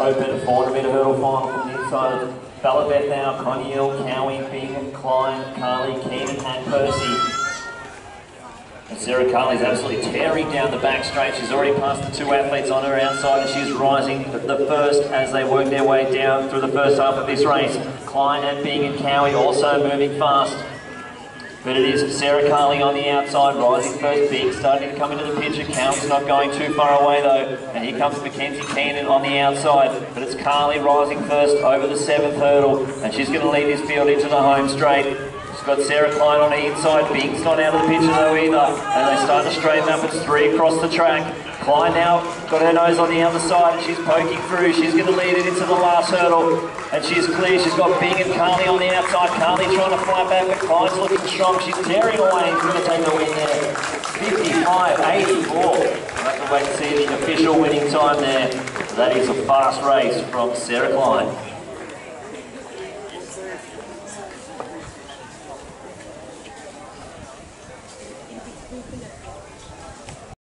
open 400 metre hurdle final from the inside. Ballabeth now, Coniel, Cowie, Bingham, Klein, Carli, Keenan and Percy. And Sarah is absolutely tearing down the back straight. She's already passed the two athletes on her outside and she's rising the first as they work their way down through the first half of this race. Klein and Bing and Cowie also moving fast. But it is Sarah Carli on the outside, rising first, Bing starting to come into the picture. Counts not going too far away though. And here comes Mackenzie Keenan on the outside. But it's Carley rising first over the seventh hurdle. And she's going to lead this field into the home straight got Sara Klein on the inside. Bing's not out of the picture though either. And they start to straighten up. It's three across the track. Klein now got her nose on the other side and she's poking through. She's going to lead it into the last hurdle and she's clear. She's got Bing and Carli on the outside. Carli trying to fight back but Klein's looking strong. She's tearing away and going to take the win there. 55, 84. I can wait to see the official winning time there. That is a fast race from Sara Klein.